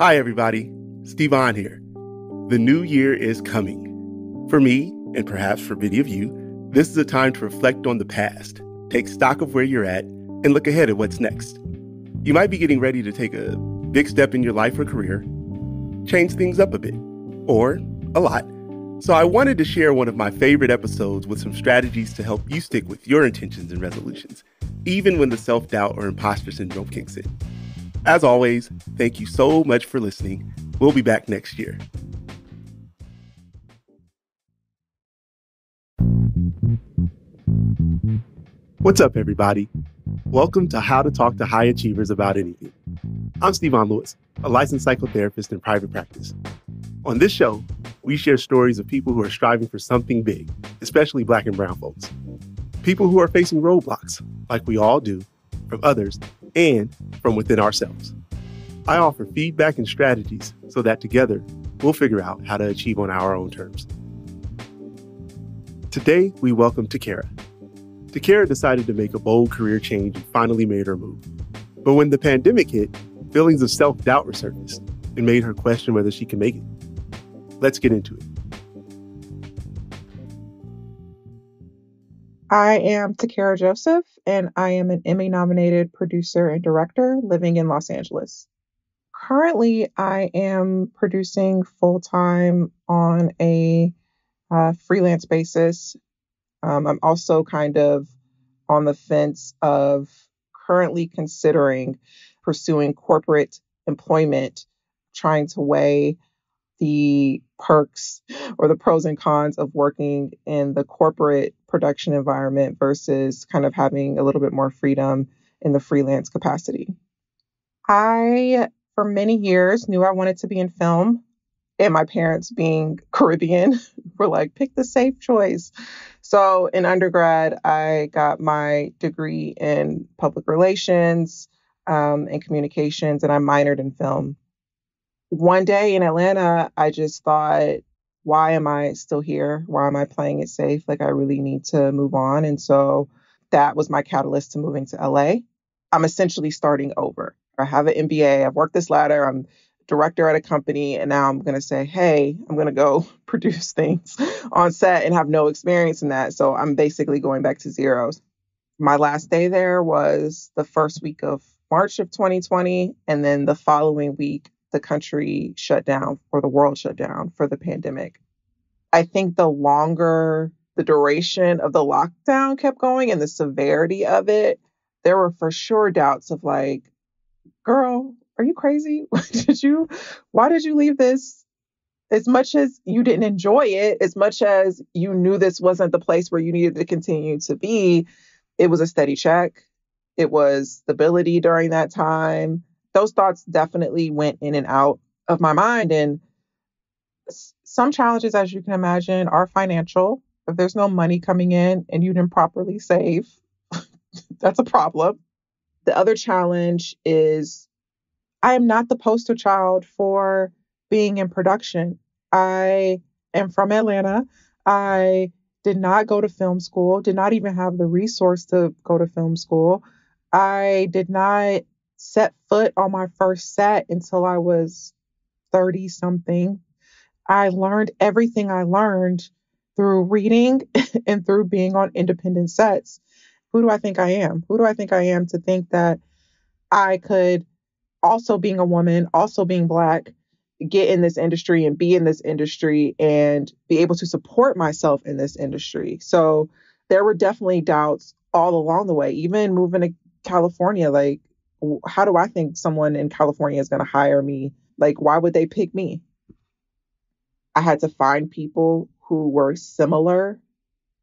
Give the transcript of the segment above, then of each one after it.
Hi, everybody. Stevon here. The new year is coming. For me, and perhaps for many of you, this is a time to reflect on the past, take stock of where you're at, and look ahead at what's next. You might be getting ready to take a big step in your life or career, change things up a bit, or a lot. So I wanted to share one of my favorite episodes with some strategies to help you stick with your intentions and resolutions, even when the self doubt or imposter syndrome kicks in. As always, thank you so much for listening. We'll be back next year. What's up, everybody? Welcome to How to Talk to High Achievers About Anything. I'm Stevon Lewis, a licensed psychotherapist in private practice. On this show, we share stories of people who are striving for something big, especially Black and Brown folks. People who are facing roadblocks, like we all do, from others and from within ourselves. I offer feedback and strategies so that together we'll figure out how to achieve on our own terms. Today, we welcome Takara. Takara decided to make a bold career change and finally made her move. But when the pandemic hit, feelings of self doubt resurfaced and made her question whether she can make it. Let's get into it. I am Takara Joseph, and I am an Emmy nominated producer and director living in Los Angeles. Currently, I am producing full time on a uh, freelance basis. Um, I'm also kind of on the fence of currently considering pursuing corporate employment, trying to weigh the perks or the pros and cons of working in the corporate production environment versus kind of having a little bit more freedom in the freelance capacity. I, for many years, knew I wanted to be in film, and my parents, being Caribbean, were like, pick the safe choice. So in undergrad, I got my degree in public relations um, and communications, and I minored in film one day in Atlanta, I just thought, why am I still here? Why am I playing it safe? Like, I really need to move on. And so that was my catalyst to moving to LA. I'm essentially starting over. I have an MBA, I've worked this ladder, I'm director at a company, and now I'm going to say, hey, I'm going to go produce things on set and have no experience in that. So I'm basically going back to zeros. My last day there was the first week of March of 2020. And then the following week, the country shut down or the world shut down for the pandemic. I think the longer the duration of the lockdown kept going and the severity of it, there were for sure doubts of like, girl, are you crazy? did you, why did you leave this? As much as you didn't enjoy it, as much as you knew this wasn't the place where you needed to continue to be, it was a steady check. It was stability during that time those thoughts definitely went in and out of my mind. And some challenges, as you can imagine, are financial. If there's no money coming in and you didn't properly save, that's a problem. The other challenge is I am not the poster child for being in production. I am from Atlanta. I did not go to film school, did not even have the resource to go to film school. I did not set foot on my first set until I was 30 something. I learned everything I learned through reading and through being on independent sets. Who do I think I am? Who do I think I am to think that I could, also being a woman, also being Black, get in this industry and be in this industry and be able to support myself in this industry? So there were definitely doubts all along the way, even moving to California. Like, how do I think someone in California is going to hire me? Like, why would they pick me? I had to find people who were similar.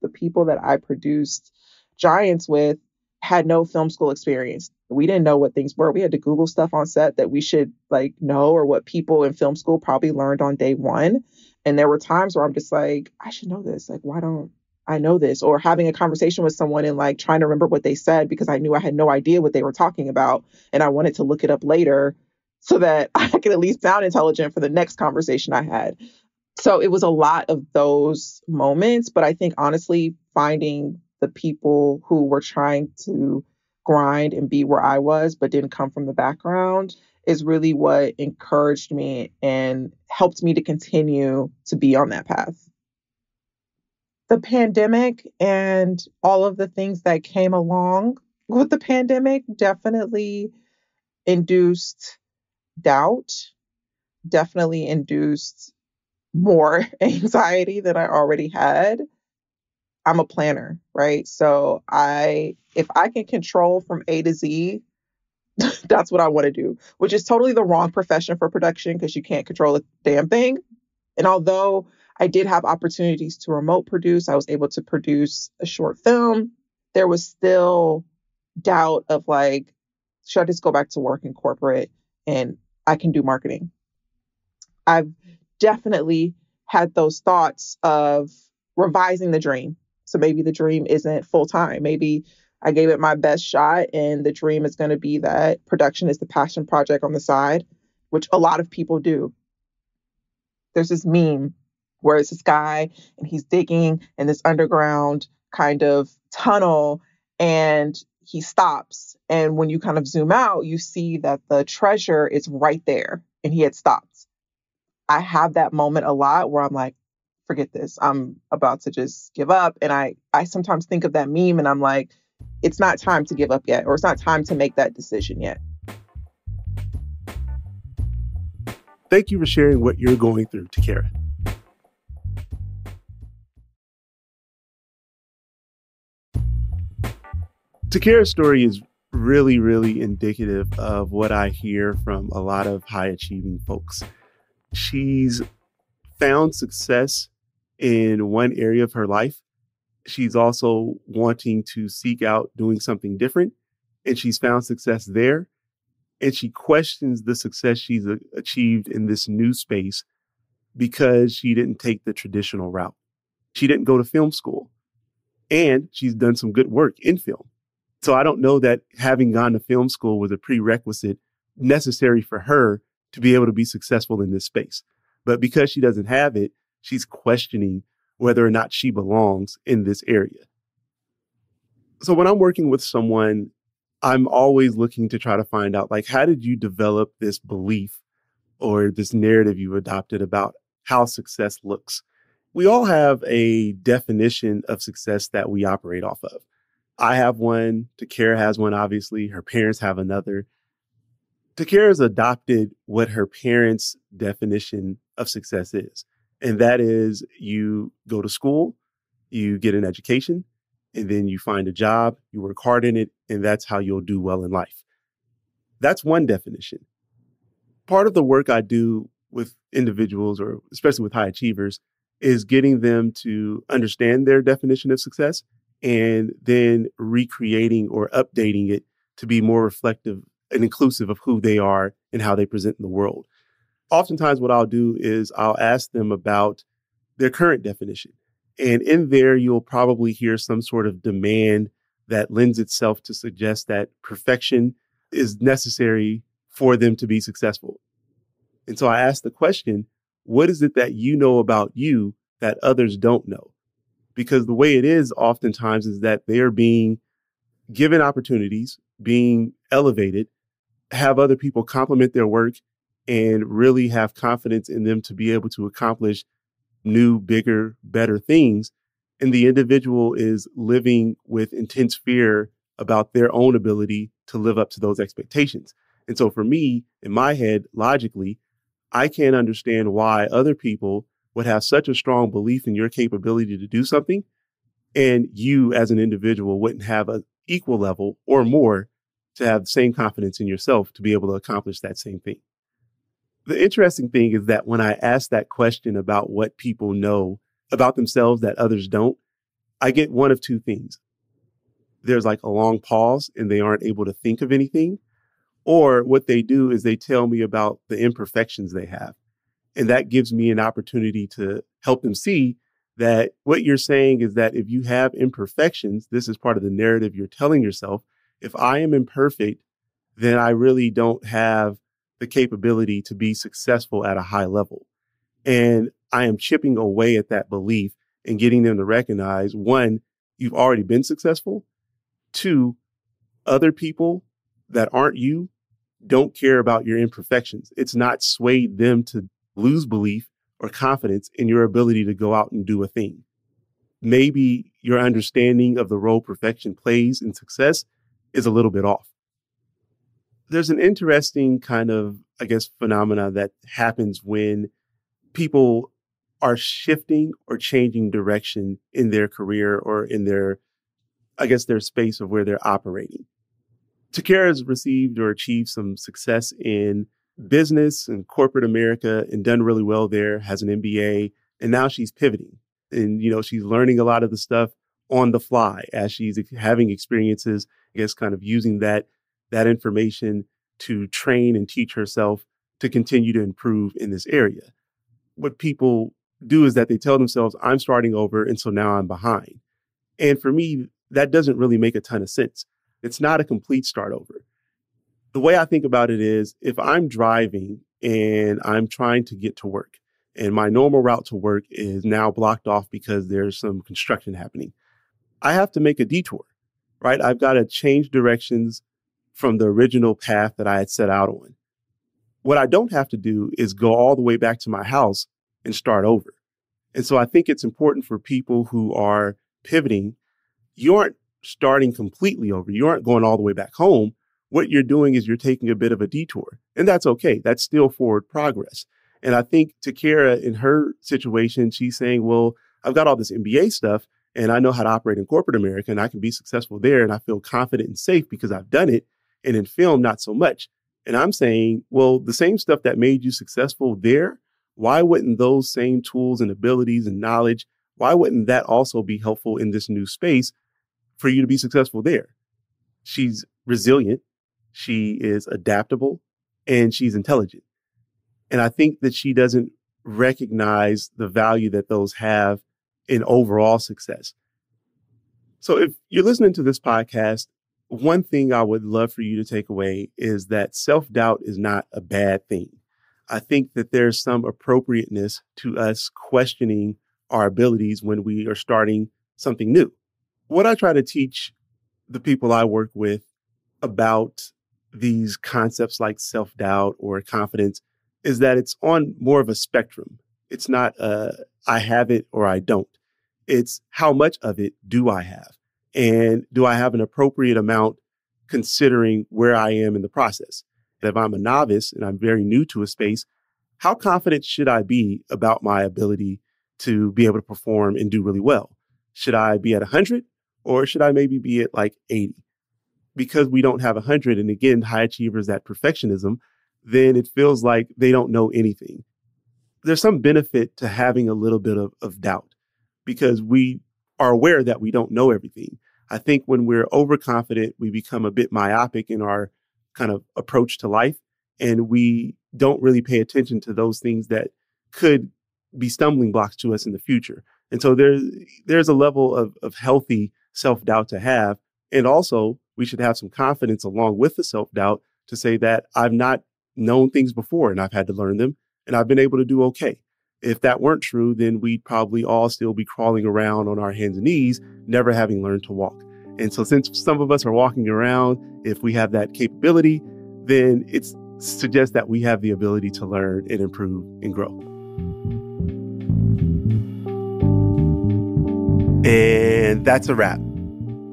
The people that I produced Giants with had no film school experience. We didn't know what things were. We had to Google stuff on set that we should like know or what people in film school probably learned on day one. And there were times where I'm just like, I should know this. Like, why don't I know this, or having a conversation with someone and like trying to remember what they said because I knew I had no idea what they were talking about and I wanted to look it up later so that I could at least sound intelligent for the next conversation I had. So it was a lot of those moments, but I think honestly, finding the people who were trying to grind and be where I was, but didn't come from the background, is really what encouraged me and helped me to continue to be on that path. The pandemic and all of the things that came along with the pandemic definitely induced doubt, definitely induced more anxiety than I already had. I'm a planner, right? So I if I can control from A to Z, that's what I want to do, which is totally the wrong profession for production because you can't control a damn thing. And although I did have opportunities to remote produce, I was able to produce a short film. There was still doubt of like, should I just go back to work in corporate and I can do marketing? I've definitely had those thoughts of revising the dream. So maybe the dream isn't full time. Maybe I gave it my best shot, and the dream is going to be that production is the passion project on the side, which a lot of people do. There's this meme where it's this guy and he's digging in this underground kind of tunnel and he stops. And when you kind of zoom out, you see that the treasure is right there and he had stopped. I have that moment a lot where I'm like, forget this. I'm about to just give up. And I, I sometimes think of that meme and I'm like, it's not time to give up yet, or it's not time to make that decision yet. Thank you for sharing what you're going through, Takara. Takara's story is really, really indicative of what I hear from a lot of high achieving folks. She's found success in one area of her life. She's also wanting to seek out doing something different and she's found success there and she questions the success she's achieved in this new space because she didn't take the traditional route. She didn't go to film school and she's done some good work in film so i don't know that having gone to film school was a prerequisite necessary for her to be able to be successful in this space but because she doesn't have it she's questioning whether or not she belongs in this area. So when I'm working with someone, I'm always looking to try to find out like how did you develop this belief or this narrative you adopted about how success looks. We all have a definition of success that we operate off of. I have one, Takara has one, obviously. Her parents have another. Takara's adopted what her parents' definition of success is. And that is you go to school, you get an education, and then you find a job, you work hard in it, and that's how you'll do well in life. That's one definition. Part of the work I do with individuals, or especially with high achievers, is getting them to understand their definition of success and then recreating or updating it to be more reflective and inclusive of who they are and how they present in the world oftentimes what I'll do is I'll ask them about their current definition. And in there, you'll probably hear some sort of demand that lends itself to suggest that perfection is necessary for them to be successful. And so I ask the question, what is it that you know about you that others don't know? Because the way it is oftentimes is that they are being given opportunities, being elevated, have other people compliment their work and really have confidence in them to be able to accomplish new, bigger, better things. And the individual is living with intense fear about their own ability to live up to those expectations. And so for me, in my head, logically, I can't understand why other people would have such a strong belief in your capability to do something and you as an individual wouldn't have an equal level or more to have the same confidence in yourself to be able to accomplish that same thing the interesting thing is that when I ask that question about what people know about themselves that others don't, I get one of two things. There's like a long pause and they aren't able to think of anything. Or what they do is they tell me about the imperfections they have. And that gives me an opportunity to help them see that what you're saying is that if you have imperfections, this is part of the narrative you're telling yourself. If I am imperfect, then I really don't have the capability to be successful at a high level. And I am chipping away at that belief and getting them to recognize one, you've already been successful. Two, other people that aren't you don't care about your imperfections. It's not swayed them to lose belief or confidence in your ability to go out and do a thing. Maybe your understanding of the role perfection plays in success is a little bit off. There's an interesting kind of, I guess, phenomena that happens when people are shifting or changing direction in their career or in their, I guess, their space of where they're operating. Takara has received or achieved some success in business and corporate America and done really well there, has an MBA, and now she's pivoting. And, you know, she's learning a lot of the stuff on the fly as she's having experiences, I guess, kind of using that, that information to train and teach herself to continue to improve in this area. What people do is that they tell themselves, I'm starting over. And so now I'm behind. And for me, that doesn't really make a ton of sense. It's not a complete start over. The way I think about it is if I'm driving and I'm trying to get to work and my normal route to work is now blocked off because there's some construction happening, I have to make a detour, right? I've got to change directions from the original path that I had set out on. What I don't have to do is go all the way back to my house and start over. And so I think it's important for people who are pivoting. You aren't starting completely over. You aren't going all the way back home. What you're doing is you're taking a bit of a detour, and that's okay. That's still forward progress. And I think Takara, in her situation, she's saying, well, I've got all this MBA stuff and I know how to operate in corporate America and I can be successful there. And I feel confident and safe because I've done it. And in film, not so much. And I'm saying, well, the same stuff that made you successful there, why wouldn't those same tools and abilities and knowledge, why wouldn't that also be helpful in this new space for you to be successful there. She's resilient, she is adaptable, and she's intelligent. And I think that she doesn't recognize the value that those have in overall success. So if you're listening to this podcast, one thing I would love for you to take away is that self doubt is not a bad thing. I think that there's some appropriateness to us questioning our abilities when we are starting something new what I try to teach the people I work with about these concepts like self doubt or confidence is that it's on more of a spectrum. It's not uh, I have it or I don't. It's how much of it do I have? And do I have an appropriate amount considering where I am in the process? if I'm a novice and I'm very new to a space, how confident should I be about my ability to be able to perform and do really well? Should I be at 100 or should I maybe be at like 80? Because we don't have 100, and again, high achievers, that perfectionism, then it feels like they don't know anything. There's some benefit to having a little bit of, of doubt because we are aware that we don't know everything. I think when we're overconfident, we become a bit myopic in our kind of approach to life, and we don't really pay attention to those things that could be stumbling blocks to us in the future. And so there's there's a level of of healthy self doubt to have. And also, we should have some confidence along with the self doubt to say that I've not known things before and I've had to learn them and I've been able to do okay. If that weren't true, then we'd probably all still be crawling around on our hands and knees, never having learned to walk. And so, since some of us are walking around, if we have that capability, then it suggests that we have the ability to learn and improve and grow. And that's a wrap.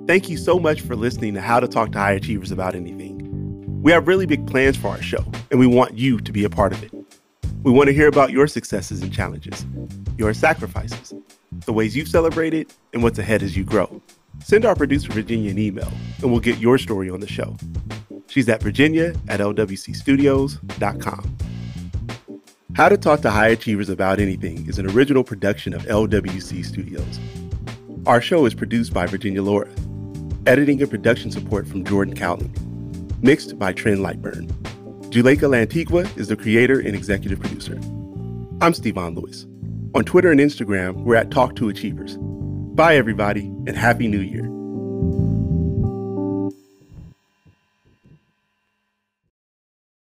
Thank you so much for listening to How to Talk to High Achievers About Anything. We have really big plans for our show, and we want you to be a part of it. We want to hear about your successes and challenges, your sacrifices, the ways you've celebrated, and what's ahead as you grow. Send our producer Virginia an email, and we'll get your story on the show. She's at virginia at lwcstudios.com. How to Talk to High Achievers About Anything is an original production of LWC Studios. Our show is produced by Virginia Laura Editing and production support from Jordan Cowling. Mixed by Trent Lightburn. Juleka Lantigua is the creator and executive producer. I'm Stevon Lewis. On Twitter and Instagram, we're at Talk to Achievers. Bye, everybody, and Happy New Year.